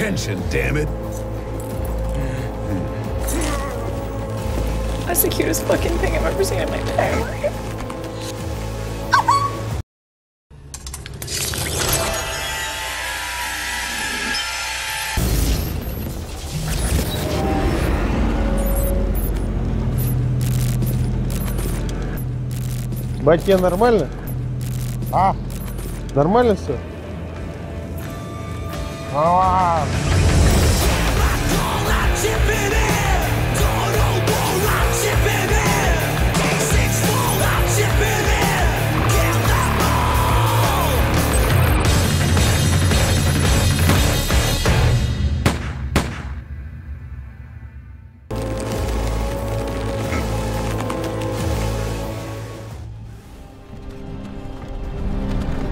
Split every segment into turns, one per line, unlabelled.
action, damn it.
That's the cutest fucking thing I've ever seen in my entire life.
Батя, нормально? А? Нормально все? А,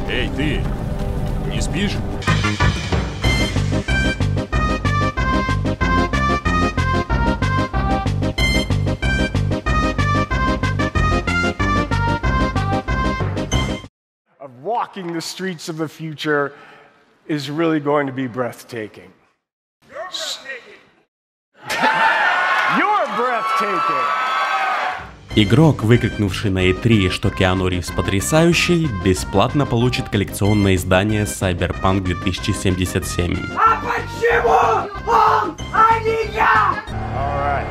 Эй, ты! Не спишь?
Of walking the streets of the future is really going to be breathtaking. You're breathtaking.
Игрок, выкрикнувший на E3, что Киану Ривз потрясающий, бесплатно получит коллекционное издание Cyberpunk 2077.
All right.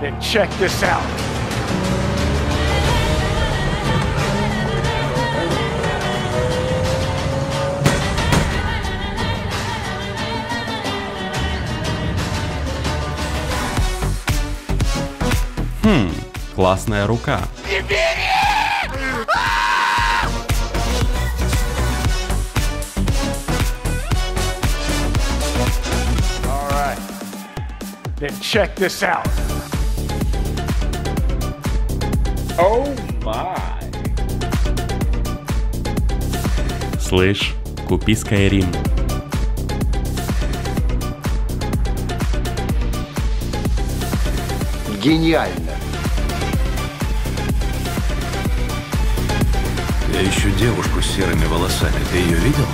Then check this out.
Классная рука.
Then check this out. Oh my.
Слышь, купи Skyrim.
Гениально.
Я ищу девушку с серыми волосами. Ты ее видел?